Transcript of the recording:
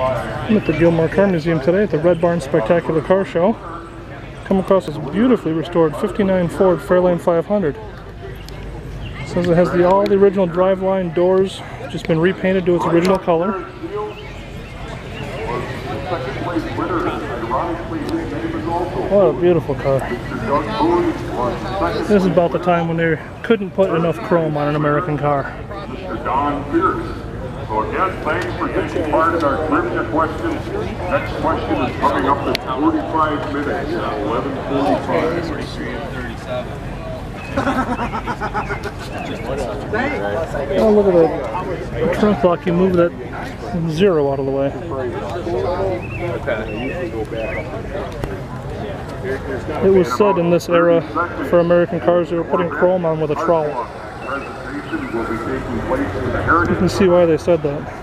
I'm at the Gilmore Car Museum today at the Red Barn Spectacular Car Show. Come across this beautifully restored 59 Ford Fairlane 500. says it has the all the original driveline doors, just been repainted to its original color. What a beautiful car. This is about the time when they couldn't put enough chrome on an American car. So again, thanks for taking part in our trivia questions. Next question is coming up in 45 minutes, uh, at 11:45. Oh, look at that trunk lock. You move that zero out of the way. It was said in this era for American cars they were putting chrome on with a trowel presentation will be taking place in the Heritage. You can see why they said that.